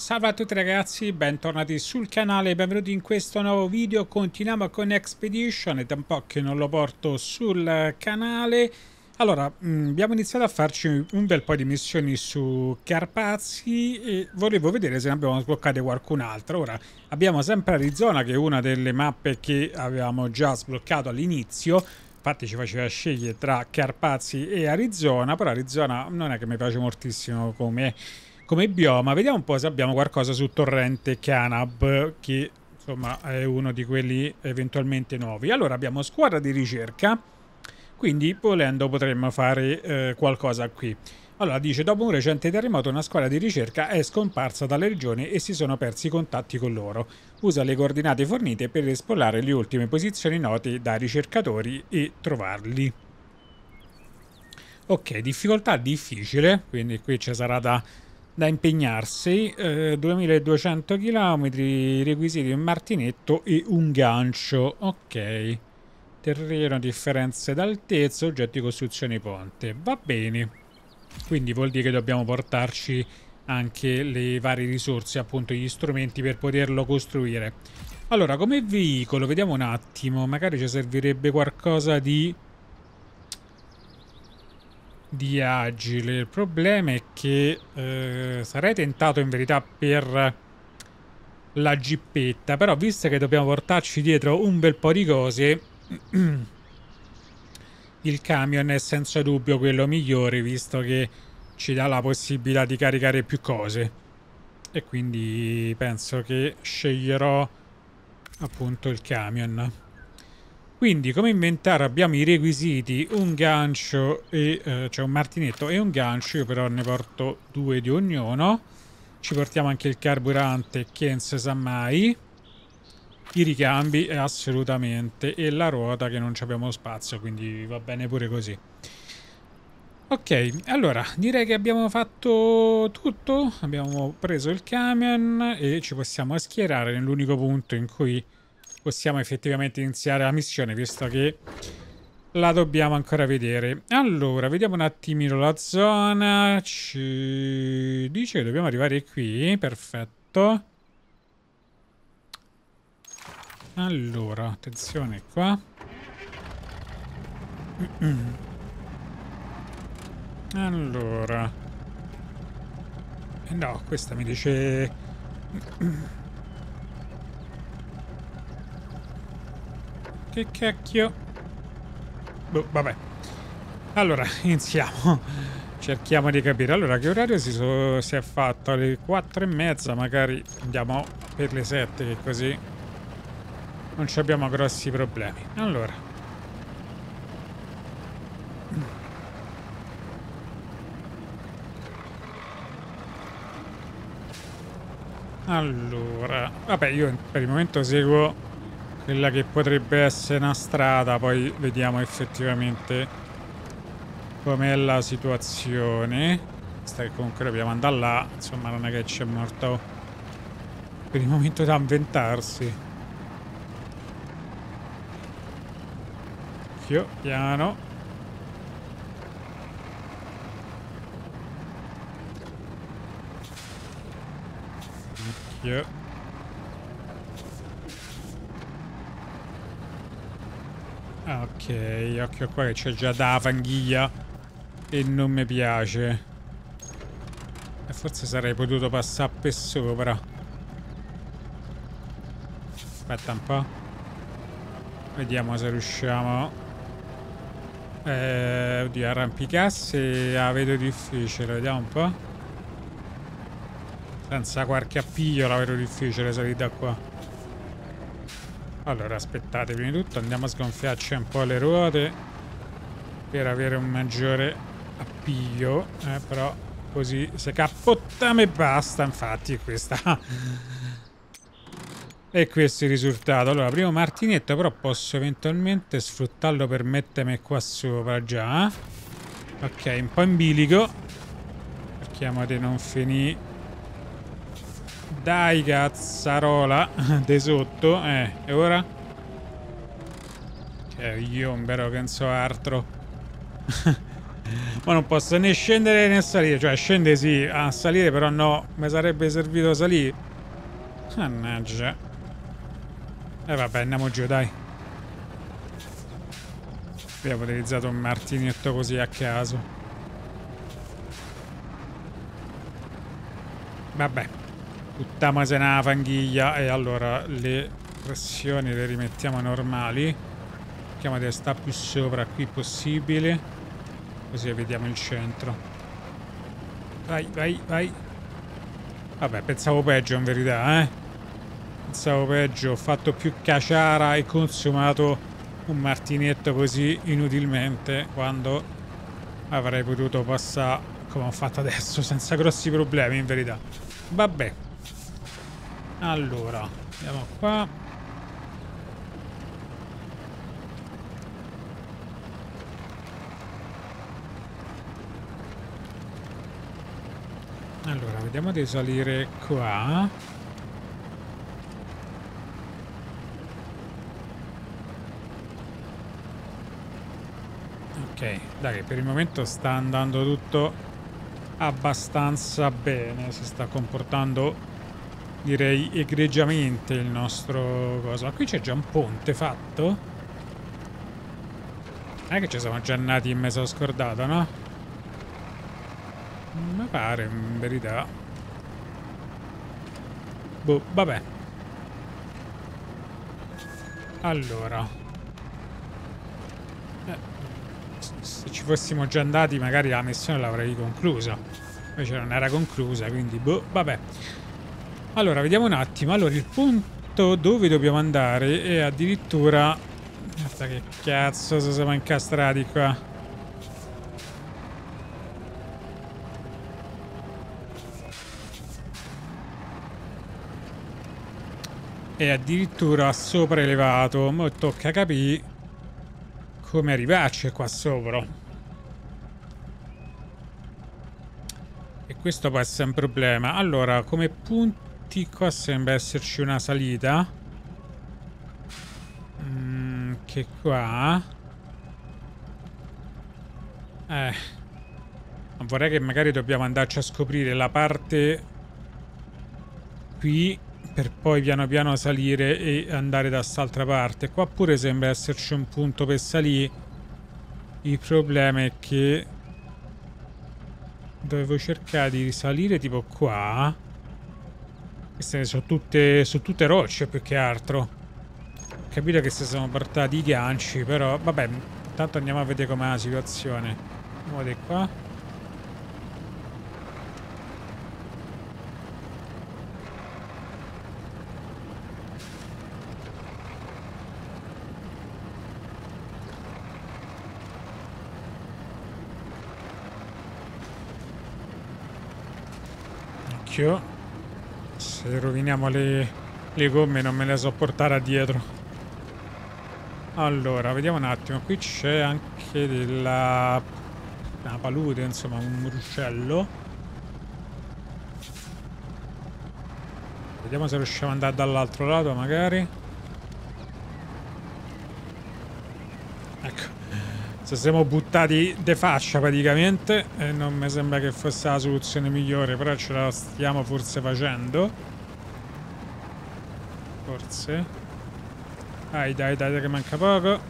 Salve a tutti ragazzi, bentornati sul canale, benvenuti in questo nuovo video, continuiamo con Expedition, è da un po' che non lo porto sul canale. Allora, mh, mm, abbiamo iniziato a farci un bel po' di missioni su Carpazzi e volevo vedere se ne abbiamo sbloccate qualcun'altra. Ora, abbiamo sempre Arizona che è una delle mappe che avevamo già sbloccato all'inizio, infatti ci faceva scegliere tra Carpazzi e Arizona, però Arizona non è che mi piace moltissimo come come bioma. Vediamo un po' se abbiamo qualcosa su Torrente Canab, che insomma è uno di quelli eventualmente nuovi. Allora abbiamo squadra di ricerca, quindi volendo potremmo fare eh, qualcosa qui. Allora dice, dopo un recente terremoto una squadra di ricerca è scomparsa dalle regioni e si sono persi i contatti con loro. Usa le coordinate fornite per esplorare le ultime posizioni note dai ricercatori e trovarli. Ok, difficoltà difficile, quindi qui ci sarà da da impegnarsi, eh, 2200 km, requisiti un martinetto e un gancio, ok. Terreno, differenze d'altezza, oggetti costruzione ponte, va bene. Quindi vuol dire che dobbiamo portarci anche le varie risorse, appunto gli strumenti per poterlo costruire. Allora, come veicolo, vediamo un attimo, magari ci servirebbe qualcosa di di agile. Il problema è che eh, sarei tentato in verità per la gippetta, però visto che dobbiamo portarci dietro un bel po' di cose, il camion è senza dubbio quello migliore, visto che ci dà la possibilità di caricare più cose. E quindi penso che sceglierò appunto il camion. Quindi come inventario abbiamo i requisiti, un gancio e eh, cioè un martinetto e un gancio, io però ne porto due di ognuno. Ci portiamo anche il carburante che non si sa mai. I ricambi assolutamente e la ruota che non abbiamo spazio, quindi va bene pure così. Ok, allora direi che abbiamo fatto tutto, abbiamo preso il camion e ci possiamo schierare nell'unico punto in cui possiamo effettivamente iniziare la missione, visto che la dobbiamo ancora vedere. Allora, vediamo un attimino la zona. Ci dice che dobbiamo arrivare qui. Perfetto. Allora, attenzione qua. Allora. No, questa mi dice... Che cacchio? Boh, vabbè. Allora, iniziamo. Cerchiamo di capire. Allora, che orario si, so, si è fatto? Alle 4 e mezza, magari andiamo per le 7, che così non abbiamo grossi problemi. Allora. Allora, vabbè, io per il momento seguo quella che potrebbe essere una strada, poi vediamo effettivamente com'è la situazione. Questa che comunque dobbiamo andare là, insomma non è che c'è morto per il momento da inventarsi. Occhio, piano. Occhio. Ok, occhio qua che c'è già da fanghiglia e non mi piace. E forse sarei potuto passare per sopra. Aspetta un po'. Vediamo se riusciamo. Eh, oddio, arrampicarsi la vedo difficile. Vediamo un po'. Senza qualche appiglio la vedo difficile salire da qua. Allora, aspettate, prima di tutto andiamo a sgonfiarci un po' le ruote per avere un maggiore appiglio, eh, però così se capottiamo e basta, infatti questa... e questo è il risultato. Allora, primo martinetto, però posso eventualmente sfruttarlo per mettermi qua sopra già. Ok, un po' in bilico. Cerchiamo di non finire dai cazzarola De sotto Eh, e ora? Che io un vero penso altro Ma non posso né scendere né salire. Cioè, scende sì, a salire però no. Mi sarebbe servito salire. Mannaggia. E eh, vabbè, andiamo giù, dai. Abbiamo utilizzato un martinetto così a caso. Vabbè. Buttiamoci nella fanghiglia e allora le pressioni le rimettiamo normali. Cerchiamo di stare più sopra qui possibile. Così vediamo il centro. Vai, vai, vai. Vabbè, pensavo peggio in verità, eh. Pensavo peggio. Ho fatto più caciara e consumato un martinetto così inutilmente quando avrei potuto passare come ho fatto adesso senza grossi problemi in verità vabbè allora andiamo qua. Allora vediamo di salire qua. Ok dai per il momento sta andando tutto abbastanza bene, si sta comportando direi egregiamente il nostro cosa. Qui c'è già un ponte fatto? Non è che ci siamo già andati in mezzo scordato, no? Mi pare, in verità. Boh, vabbè. Allora. Eh se ci fossimo già andati magari la missione l'avrei conclusa invece non era conclusa quindi boh vabbè allora vediamo un attimo allora il punto dove dobbiamo andare è addirittura aspetta che cazzo siamo incastrati qua è addirittura sopra elevato mo tocca capire come arrivarci qua sopra. E questo può essere un problema. Allora, come punti qua sembra esserci una salita. Mm, che qua... Eh... Vorrei che magari dobbiamo andarci a scoprire la parte qui per poi piano piano salire e andare da quest'altra parte. Qua pure sembra esserci un punto per salire. Il problema è che dovevo cercare di risalire tipo qua. Queste sono tutte, sono tutte rocce più che altro. Capito che si sono portati i ganci, però vabbè, intanto andiamo a vedere com'è la situazione. Andiamo di qua. occhio se roviniamo le, le gomme non me le so portare dietro. Allora vediamo un attimo. Qui c'è anche della una palude insomma un ruscello. Vediamo se riusciamo ad andare dall'altro lato magari. Ci siamo buttati de faccia praticamente e non mi sembra che fosse la soluzione migliore, però ce la stiamo forse facendo. Forse. Dai, dai, dai, che manca poco.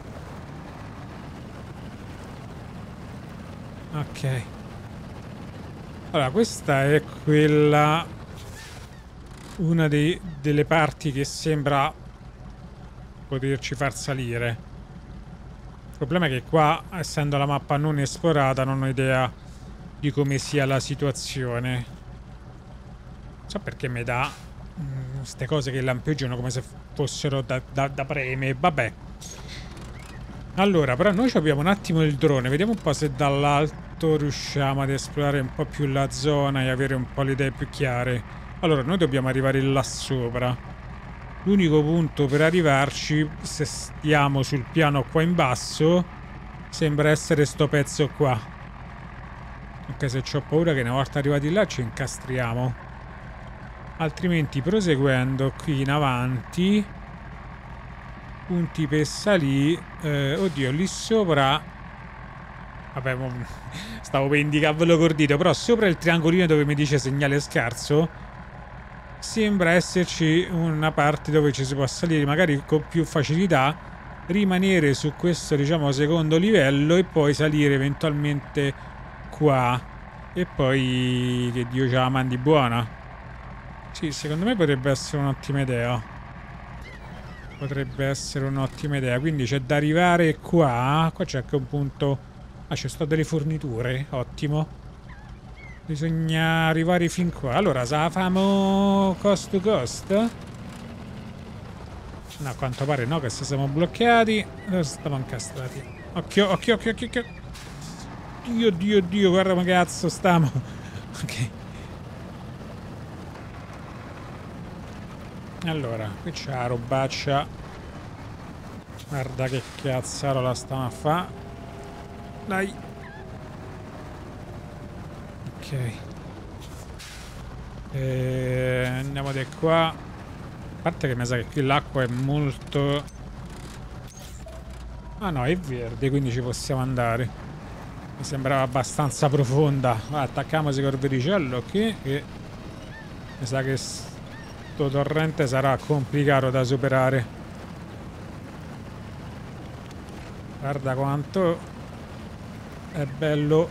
Ok. Allora, questa è quella... Una dei, delle parti che sembra poterci far salire. Il problema è che qua, essendo la mappa non esplorata, non ho idea di come sia la situazione. Non so perché mi dà queste mm, cose che lampeggiano come se fossero da, da, da preme. Vabbè. Allora, però noi abbiamo un attimo il drone. Vediamo un po' se dall'alto riusciamo ad esplorare un po' più la zona e avere un po' le idee più chiare. Allora, noi dobbiamo arrivare là sopra. L'unico punto per arrivarci, se stiamo sul piano qua in basso, sembra essere sto pezzo qua. Anche se ho paura che una volta arrivati là ci incastriamo. Altrimenti proseguendo qui in avanti, punti per salire, eh, oddio lì sopra Vabbè, stavo per indicarvelo col dito, però sopra il triangolino dove mi dice segnale scarso sembra esserci una parte dove ci si può salire magari con più facilità, rimanere su questo diciamo secondo livello e poi salire eventualmente qua e poi che Dio ce la mandi buona. Sì, secondo me potrebbe essere un'ottima idea. Potrebbe essere un'ottima idea, quindi c'è da arrivare qua, qua c'è anche un punto Ah, ci sto delle forniture, ottimo. Bisogna arrivare fin qua. Allora, se la famo cost to cost? No, a quanto pare no, che se siamo bloccati. Dove stiamo incastrati? Occhio, occhio, occhio, occhio, occhio. Dio, Dio, Dio, guarda ma cazzo stiamo. ok. Allora, qui c'è la robaccia. Guarda che cazzarola stiamo a fare. Dai. Ok. E andiamo di qua. A parte che mi sa che qui l'acqua è molto... Ah no, è verde, quindi ci possiamo andare. Mi sembrava abbastanza profonda. Allora, attacchiamoci col vericello qui e mi sa che sto torrente sarà complicato da superare. Guarda quanto è bello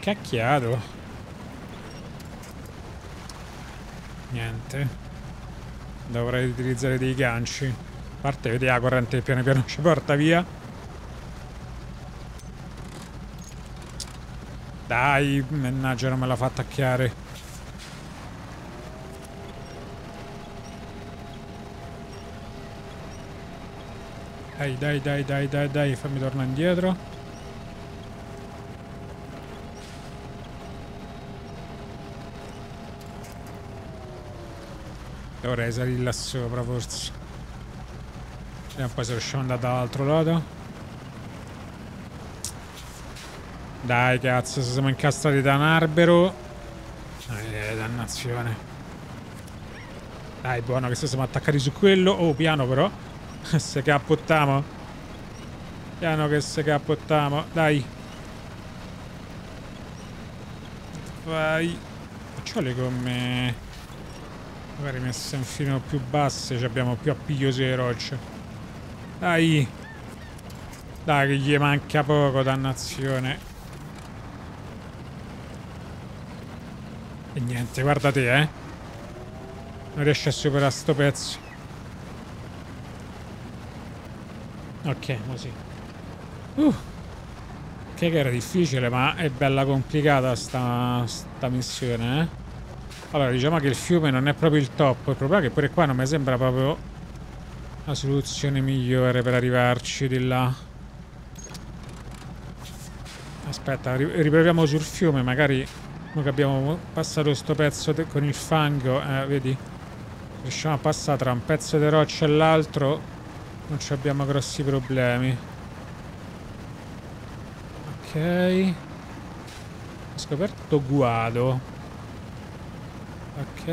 cacchiato. Niente. Dovrei utilizzare dei ganci. A parte vedi la corrente piano piano ci porta via. Dai, mannaggia non me la fa attaccare. Dai, dai, dai, dai, dai, dai, fammi tornare indietro. Dovrei salire là sopra forse. Vediamo poi se riusciamo ad andare dall'altro lato. Dai cazzo, se siamo incastrati da un albero. Eh, dannazione. Dai, buono che se siamo attaccati su quello. Oh, piano però. se cappottiamo. Piano che se cappottiamo. Dai. Vai. Faccio le gomme magari messe un filo più basse ci abbiamo più appiglio sulle rocce dai dai che gli manca poco dannazione e niente guarda te eh non riesce a superare sto pezzo ok così uh che era difficile ma è bella complicata sta, sta missione eh allora, diciamo che il fiume non è proprio il top. Il problema è che pure qua non mi sembra proprio la soluzione migliore per arrivarci di là. Aspetta, riproviamo sul fiume, magari noi che abbiamo passato questo pezzo con il fango, eh, vedi? Riusciamo a passare tra un pezzo di roccia e l'altro, non ci abbiamo grossi problemi. Ok. Ho scoperto guado. Ok.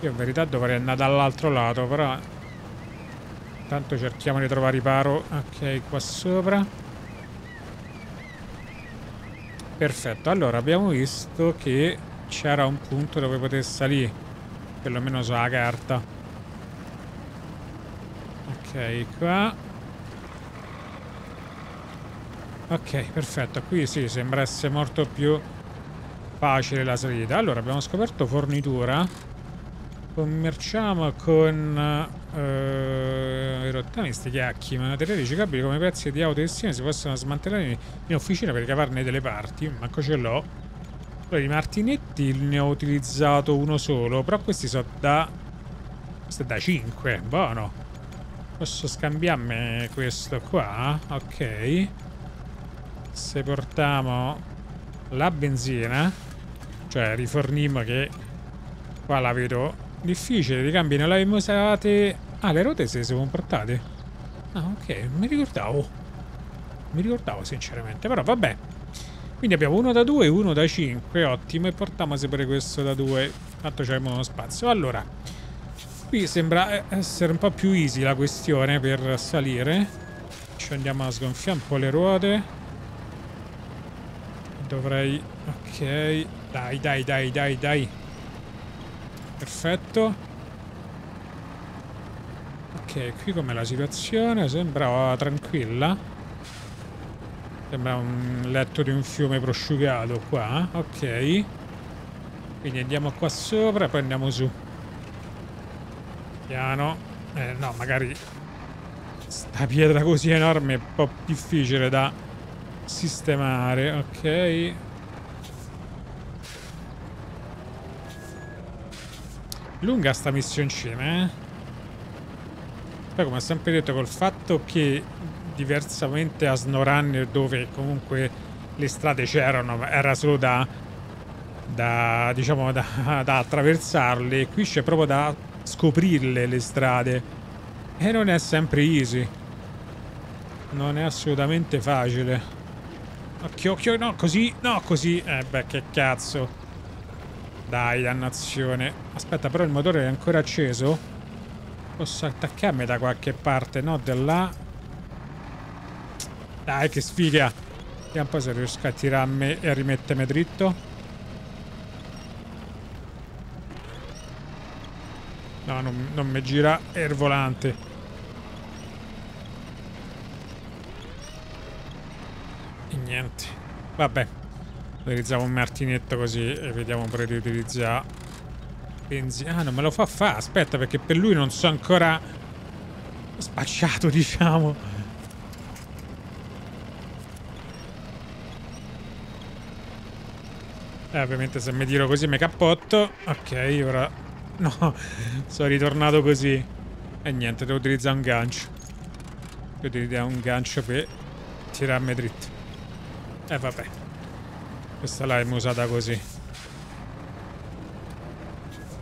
Io in verità dovrei andare dall'altro lato, però... Intanto cerchiamo di trovare riparo. Ok, qua sopra. Perfetto, allora abbiamo visto che c'era un punto dove poter salire. Perlomeno sulla carta. Ok, qua. Ok, perfetto. Qui sì, sembra essere molto più facile la salita. Allora, abbiamo scoperto fornitura. Commerciamo con eh, rottamisti chiacchi, materiali riciclabili come pezzi di auto e si possono smantellare in officina per ricavarne delle parti. Manco ce l'ho. Allora, i martinetti ne ho utilizzato uno solo, però questi sono da... Questo è da 5, buono. Posso scambiarmi questo qua? Ok. Se portiamo la benzina cioè rifornimmo che qua la vedo difficile i cambi non l'abbiamo usate ah le ruote le siamo portate. Ah ok mi ricordavo. Mi ricordavo sinceramente però vabbè. Quindi abbiamo uno da 2 e uno da 5 ottimo e portiamo sempre questo da 2 tanto c'è uno spazio. Allora qui sembra essere un po' più easy la questione per salire Ci andiamo a sgonfiare un po' le ruote. Dovrei... Ok. Dai, dai, dai, dai, dai. Perfetto. Ok, qui com'è la situazione? Sembra tranquilla. Sembra un letto di un fiume prosciugato qua. Ok. Quindi andiamo qua sopra e poi andiamo su. Piano. Eh, no, magari sta pietra così enorme è un po' difficile da sistemare. Ok. Lunga sta missioncina, eh? Poi come ho sempre detto, col fatto che diversamente a SnowRunner dove comunque le strade c'erano, era solo da, da diciamo da, da attraversarle, qui c'è proprio da scoprirle le strade e non è sempre easy. Non è assolutamente facile. Occhio, occhio, no, così, no, così. Eh beh, che cazzo. Dai, dannazione. Aspetta, però il motore è ancora acceso. Posso attaccarmi da qualche parte, no? Da là. Dai, che sfiga. Vediamo un po' se riesco a tirarmi e a rimettermi dritto. No, non, non mi gira il volante. E niente. Vabbè. Utilizziamo un martinetto così e vediamo pure di utilizzare benzina. Ah, non me lo fa fare. Aspetta, perché per lui non so ancora spacciato, diciamo. Eh, ovviamente se mi tiro così mi cappotto. Ok, ora... No, sono ritornato così. E niente, devo utilizzare un gancio. Devo utilizzare un gancio per tirarmi dritto. E vabbè. Questa l'abbiamo usata così.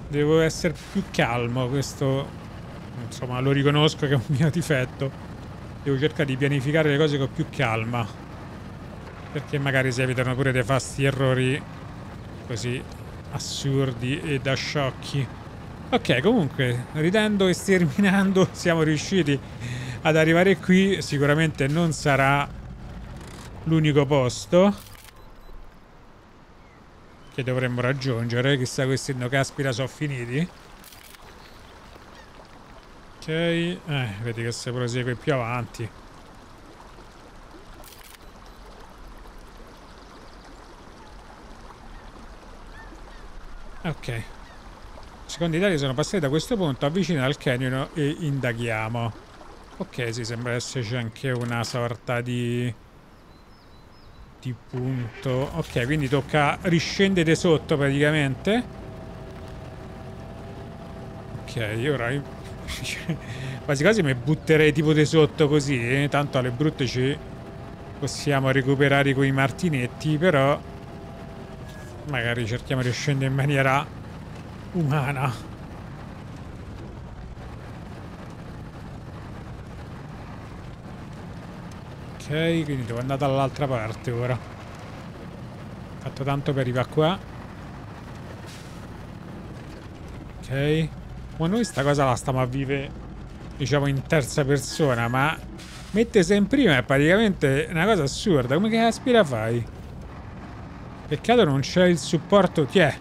Devo essere più calmo, questo... Insomma, lo riconosco che è un mio difetto. Devo cercare di pianificare le cose con più calma. Perché magari si evitano pure dei fasti errori così assurdi e da sciocchi. Ok, comunque, ridendo e sterminando, siamo riusciti ad arrivare qui. Sicuramente non sarà l'unico posto che dovremmo raggiungere. Chissà questi no caspita sono finiti. Ok, eh, vedi che si prosegue più avanti. Ok. I secondi italiani sono passati da questo punto, avvicinati al canyon e indaghiamo. Ok, sì, sembra esserci anche una sorta di... di punto. Ok, quindi tocca riscendere sotto praticamente. Ok, ora... quasi quasi mi butterei tipo di sotto così, eh? tanto alle brutte ci possiamo recuperare con i martinetti, però Magari cerchiamo di scendere in maniera umana. Ok, quindi devo andare dall'altra parte ora. Fatto tanto per arrivare qua. Ok. Ma noi sta cosa la stiamo a vivere, diciamo, in terza persona, ma mettersi in prima è praticamente una cosa assurda. Come che aspira fai? Peccato non c'è il supporto... Chi è?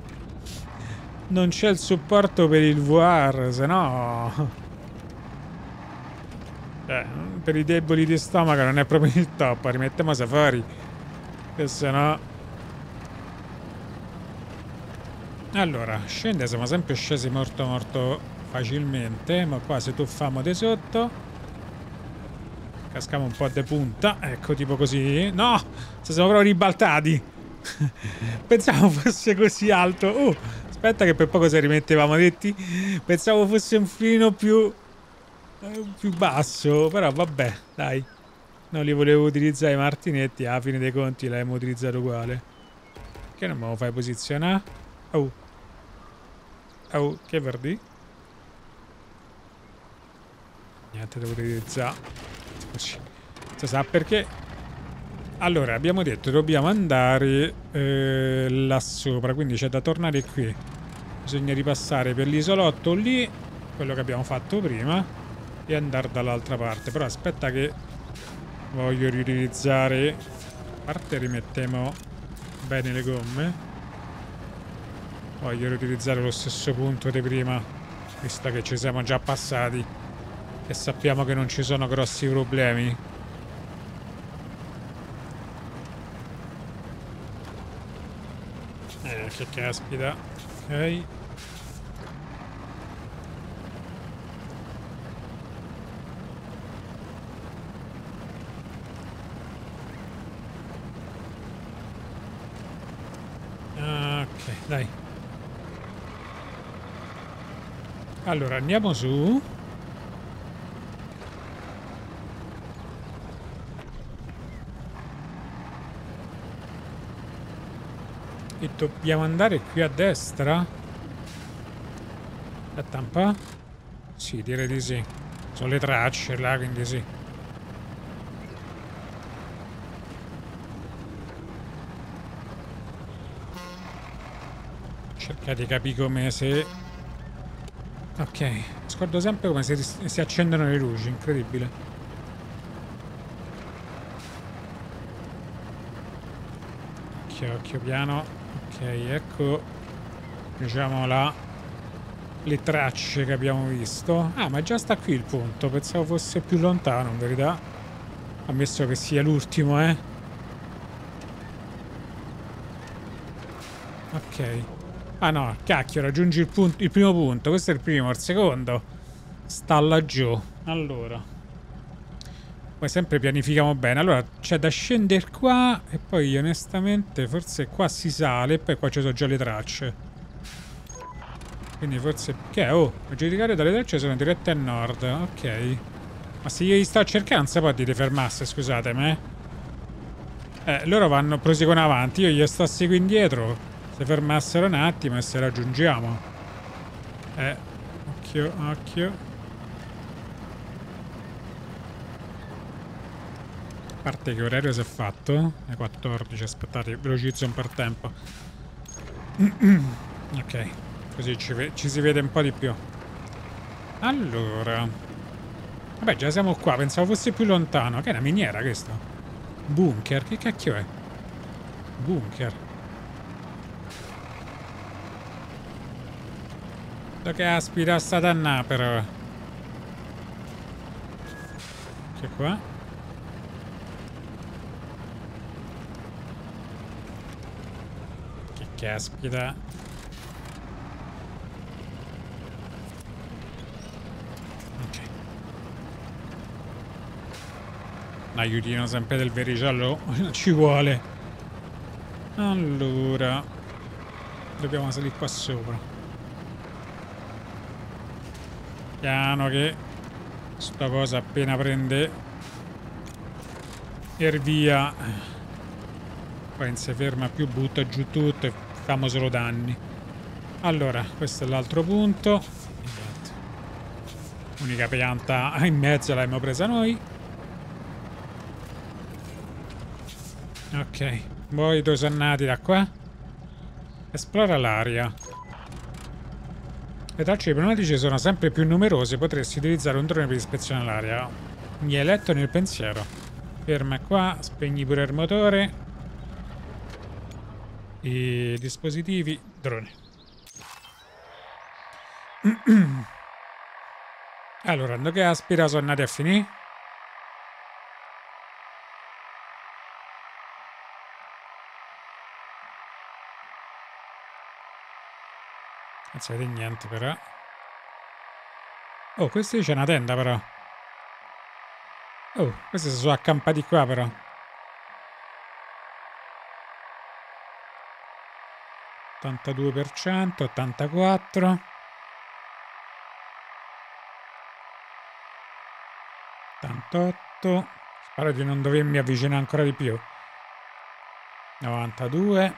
Non c'è il supporto per il VR, se no... Eh, per i deboli di stomaco non è proprio il top. Rimettiamo Safari. Che se no... Allora, scende, siamo sempre scesi molto molto facilmente. Ma qua se tuffiamo di sotto... Cascamo un po' di punta. Ecco, tipo così. No! Se siamo proprio ribaltati. Pensavo fosse così alto. Oh, aspetta che per poco se rimettevamo detti. Pensavo fosse un filino più, eh, più basso. Però vabbè, dai. Non li volevo utilizzare i martinetti. Alla fine dei conti l'abbiamo utilizzato uguale. Che non me lo fai posizionare? Oh. Oh, che verdi? Niente, devo utilizzare. Così. Si sa perché allora, abbiamo detto dobbiamo andare eh, là sopra, quindi c'è da tornare qui. Bisogna ripassare per l'isolotto lì, quello che abbiamo fatto prima, e andare dall'altra parte. Però aspetta che voglio riutilizzare. A parte rimettiamo bene le gomme. Voglio riutilizzare lo stesso punto di prima visto che ci siamo già passati e sappiamo che non ci sono grossi problemi. Eh che caspita ok dai. Allora, andiamo su. E dobbiamo andare qui a destra? Aspetta un po'. Sì, direi di sì. Sono le tracce là, quindi sì. Cerca di capire come se... Ok, scordo sempre come se si accendono le luci, incredibile. Occhio, occhio piano. Ok, ecco, diciamo la... le tracce che abbiamo visto. Ah, ma già sta qui il punto, pensavo fosse più lontano in verità. Ammesso che sia l'ultimo, eh. Ok. Ah no, cacchio, raggiungi il, punto, il primo punto. Questo è il primo, il secondo sta laggiù. Allora. Poi sempre pianifichiamo bene. Allora, c'è da scendere qua e poi onestamente forse qua si sale e poi qua ci sono già le tracce. Quindi forse... Che è? Oh, a giudicare dalle tracce sono dirette a nord. Ok. Ma se io li sto cercando non si può dire fermarsi, scusatemi. Eh, loro vanno, proseguono avanti. Io gli sto seguendo indietro. Se fermassero un attimo e se raggiungiamo. Eh, occhio, occhio. Parte che orario si è fatto? È 14, aspettate, velocizzo un il tempo. ok, così ci, ci si vede un po' di più. Allora... Vabbè, già siamo qua, pensavo fosse più lontano. Che è una miniera questo? Bunker, che cacchio è? Bunker. Da aspira sta danna però. Che qua? Caspita. Ok. Un aiutino sempre del vericello ci vuole. Allora. Dobbiamo salire qua sopra. Piano che sta cosa appena prende er via poi non si ferma più butta giù tutto e facciamo solo danni. Allora questo è l'altro punto. Unica pianta in mezzo l'abbiamo presa noi. Ok. Voi due sono nati da qua. Esplora l'aria. Le tracce di pneumatici sono sempre più numerose, potresti utilizzare un drone per ispezionare l'area. Mi hai letto nel pensiero. Ferma qua, spegni pure il motore. I dispositivi, drone. allora, che aspira sono andati a finire? Non si vede niente però. Oh, questi c'è una tenda però. Oh, questi si sono accampati qua però. ...82%, 84... ...88... ...spero di non dovermi avvicinare ancora di più... ...92...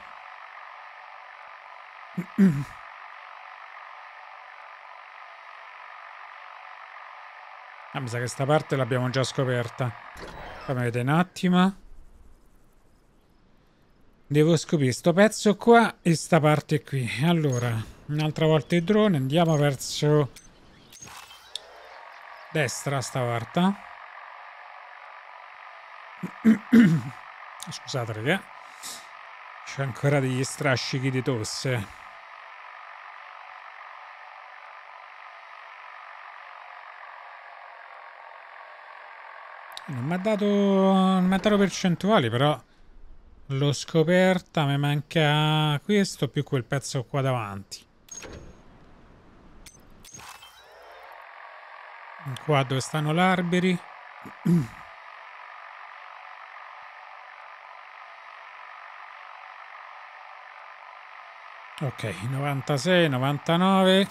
Ah, mi sa che sta parte l'abbiamo già scoperta. Fammi vedere un attimo. Devo scoprire sto pezzo qua e sta parte qui. Allora, un'altra volta il drone, andiamo verso destra stavolta. Scusate, raga. C'è ancora degli strascichi di tosse. Non mi ha dato, non mi ha dato percentuali, però l'ho scoperta, mi manca questo più quel pezzo qua davanti. Qua dove stanno l'arberi. Ok, 96, 99,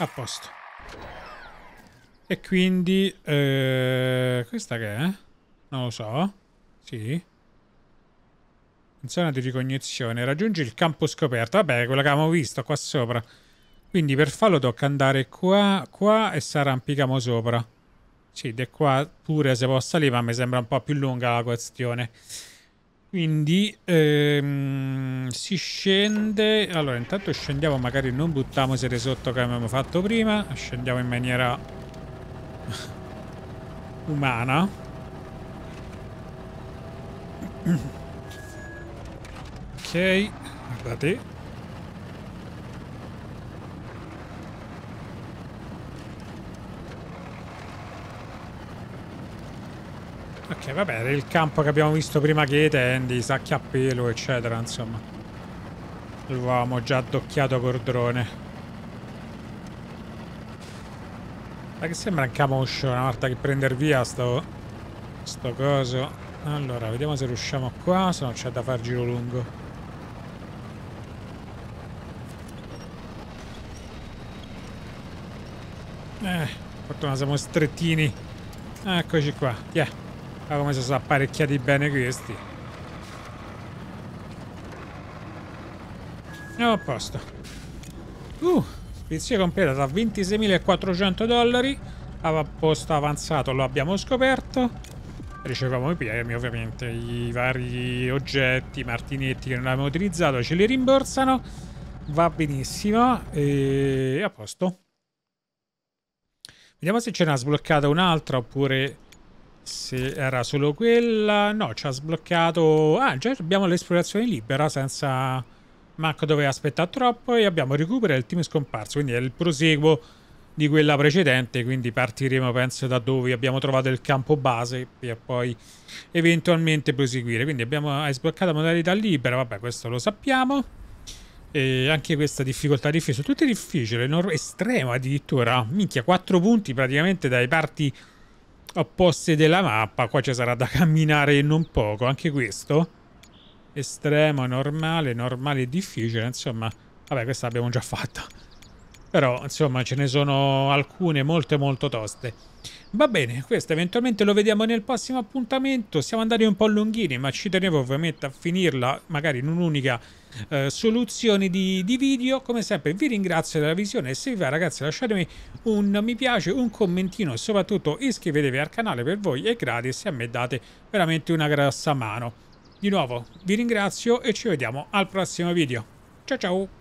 a posto. E quindi, eh, questa che è? Non lo so. Sì. Zona di ricognizione, raggiungi il campo scoperto. Vabbè, quello che avevamo visto qua sopra. Quindi per farlo tocca andare qua, qua e si arrampicamo sopra. Sì, di qua pure se può salire, ma mi sembra un po' più lunga la questione. Quindi ehm, si scende. Allora, intanto scendiamo, magari non buttiamo siete sotto come abbiamo fatto prima. Scendiamo in maniera umana. Ok, guardate. Ok, vabbè, era il campo che abbiamo visto prima che i tendi, sacchi a pelo, eccetera, insomma. L'avevamo già addocchiato col drone. Ma che sembra un camoscio una volta che prender via sto... Sto coso. Allora, vediamo se riusciamo qua, se no c'è da far giro lungo. Eh, fortuna siamo strettini. Eccoci qua, yeah. Ma come si sono apparecchiati bene questi. Andiamo a posto. Uh, spizia completata 26.400 dollari. Posto avanzato lo abbiamo scoperto. Riceviamo i premi, ovviamente, i vari oggetti, martinetti che non abbiamo utilizzato, ce li rimborsano. Va benissimo. E a posto. Vediamo se ce n'ha sbloccata un'altra oppure se era solo quella... No, ci ha sbloccato... Ah, già abbiamo l'esplorazione libera senza... Manco dove aspettare troppo e abbiamo recuperato il team scomparso, quindi è il proseguo di quella precedente, quindi partiremo penso da dove abbiamo trovato il campo base per poi eventualmente proseguire. Quindi abbiamo sbloccato modalità libera, vabbè questo lo sappiamo. E anche questa difficoltà difficile, tutte difficili, estremo addirittura, minchia, 4 punti praticamente dai parti opposte della mappa. Qua ci sarà da camminare non poco. Anche questo. Estremo, normale, normale e difficile. Insomma, vabbè, questa l'abbiamo già fatta. Però, insomma, ce ne sono alcune molto molto toste. Va bene, questo eventualmente lo vediamo nel prossimo appuntamento. Siamo andati un po' lunghini, ma ci tenevo ovviamente a finirla, magari in un'unica eh, soluzione di, di, video. Come sempre vi ringrazio della visione e se vi va ragazzi lasciatemi un mi piace, un commentino e soprattutto iscrivetevi al canale per voi, è gratis e a me date veramente una grossa mano. Di nuovo vi ringrazio e ci vediamo al prossimo video. Ciao ciao!